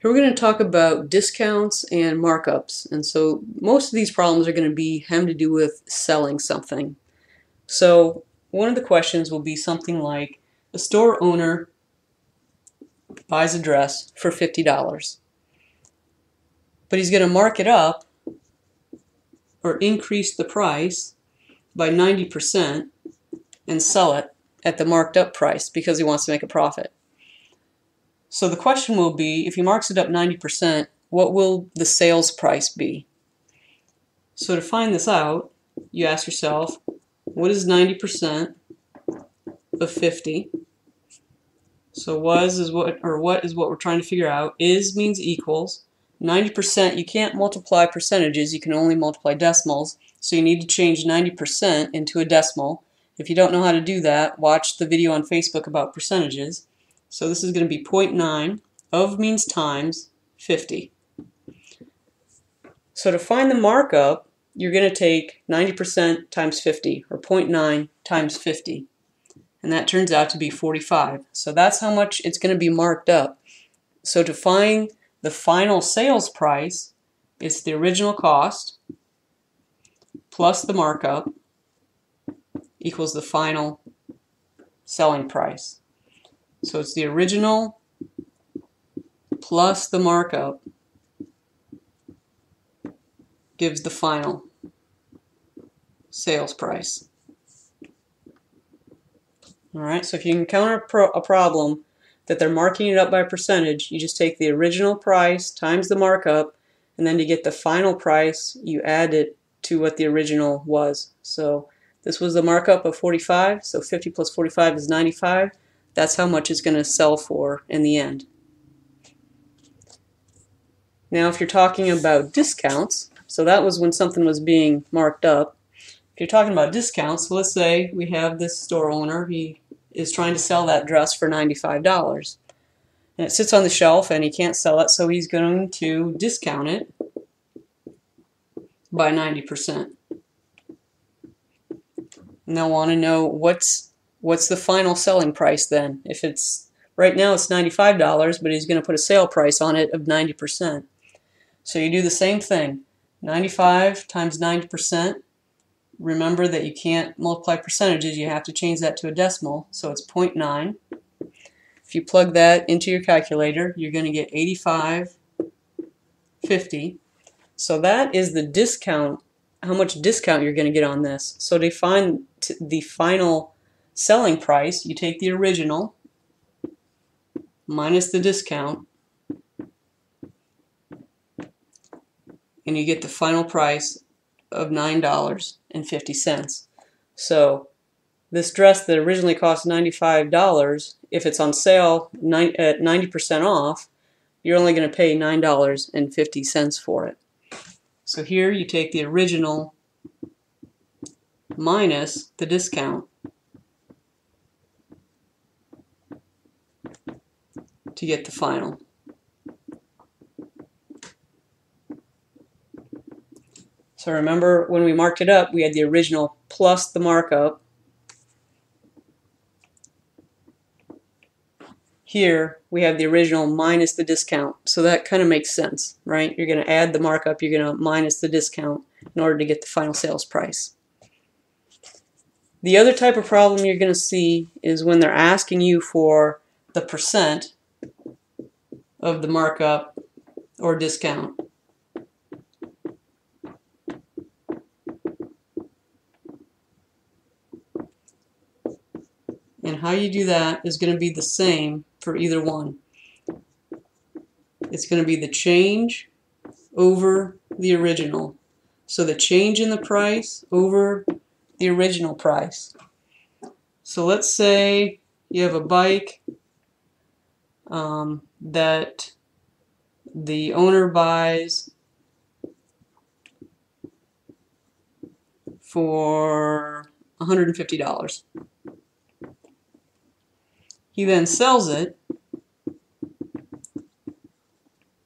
Here we're going to talk about discounts and markups. And so most of these problems are going to be having to do with selling something. So one of the questions will be something like a store owner buys a dress for $50. But he's going to mark it up or increase the price by 90% and sell it at the marked up price because he wants to make a profit. So the question will be, if he marks it up 90%, what will the sales price be? So to find this out, you ask yourself, what is 90% of 50? So was is what, or what is what we're trying to figure out. Is means equals. 90%, you can't multiply percentages, you can only multiply decimals. So you need to change 90% into a decimal. If you don't know how to do that, watch the video on Facebook about percentages. So this is going to be 0.9. Of means times 50. So to find the markup, you're going to take 90% times 50, or 0.9 times 50. And that turns out to be 45. So that's how much it's going to be marked up. So to find the final sales price, it's the original cost plus the markup equals the final selling price. So it's the original plus the markup gives the final sales price. Alright, so if you encounter a problem that they're marking it up by percentage, you just take the original price times the markup, and then to get the final price, you add it to what the original was. So this was the markup of 45, so 50 plus 45 is 95 that's how much it's going to sell for in the end. Now, if you're talking about discounts, so that was when something was being marked up. If you're talking about discounts, so let's say we have this store owner, he is trying to sell that dress for $95. And it sits on the shelf and he can't sell it, so he's going to discount it by 90%. And they'll want to know what's what's the final selling price then? If it's right now it's $95, but he's going to put a sale price on it of 90%. So you do the same thing. 95 times 90%. Remember that you can't multiply percentages, you have to change that to a decimal, so it's 0.9. If you plug that into your calculator, you're going to get 85.50. So that is the discount, how much discount you're going to get on this. So to find the final selling price, you take the original minus the discount and you get the final price of $9.50. So this dress that originally cost $95, if it's on sale at 90% off, you're only going to pay $9.50 for it. So here you take the original minus the discount to get the final. So remember when we marked it up, we had the original plus the markup. Here, we have the original minus the discount. So that kind of makes sense, right? You're going to add the markup, you're going to minus the discount in order to get the final sales price. The other type of problem you're going to see is when they're asking you for the percent of the markup or discount. And how you do that is going to be the same for either one. It's going to be the change over the original. So the change in the price over the original price. So let's say you have a bike um, that the owner buys for $150. He then sells it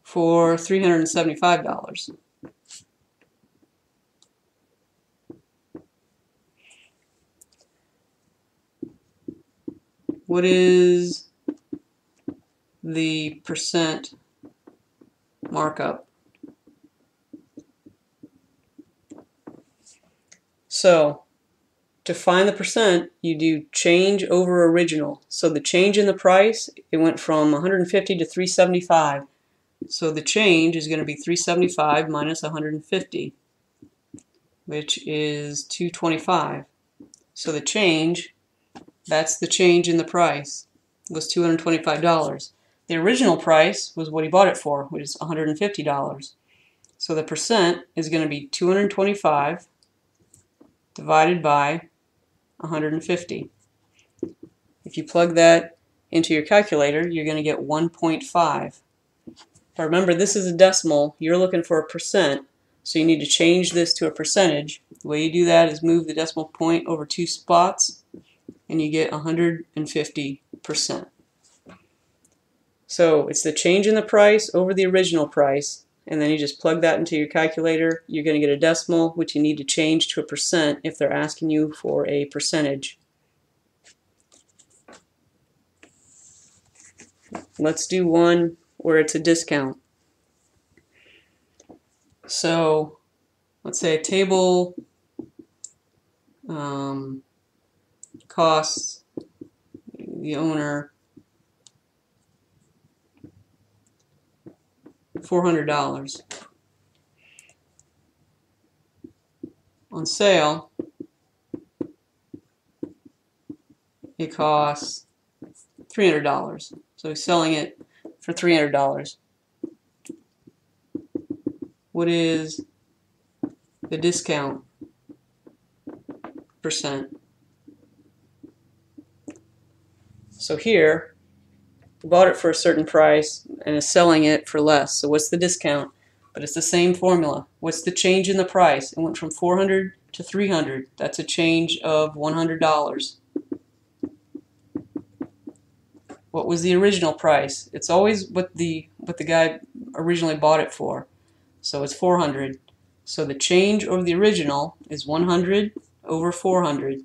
for $375. What is the percent markup. So to find the percent, you do change over original. So the change in the price, it went from 150 to 375. So the change is going to be 375 minus 150, which is 225. So the change, that's the change in the price, was $225. The original price was what he bought it for, which is $150. So the percent is going to be 225 divided by 150. If you plug that into your calculator, you're going to get 1.5. But remember, this is a decimal. You're looking for a percent, so you need to change this to a percentage. The way you do that is move the decimal point over two spots, and you get 150%. So it's the change in the price over the original price, and then you just plug that into your calculator. You're going to get a decimal, which you need to change to a percent if they're asking you for a percentage. Let's do one where it's a discount. So let's say a table um, costs the owner $400. On sale, it costs $300. So he's selling it for $300. What is the discount percent? So here, bought it for a certain price and is selling it for less. So what's the discount? But it's the same formula. What's the change in the price? It went from 400 to 300. That's a change of $100. What was the original price? It's always what the what the guy originally bought it for. So it's 400. So the change over the original is 100 over 400.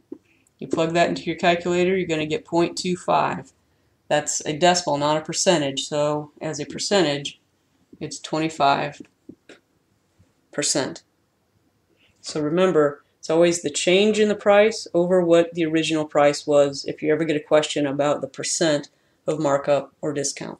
You plug that into your calculator, you're going to get 0.25. That's a decimal, not a percentage. So as a percentage, it's 25%. So remember, it's always the change in the price over what the original price was if you ever get a question about the percent of markup or discount.